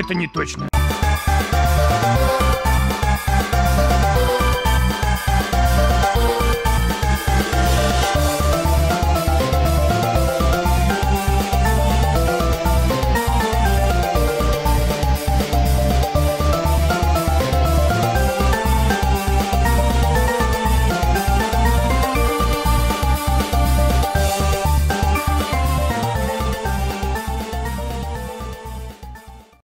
это не точно.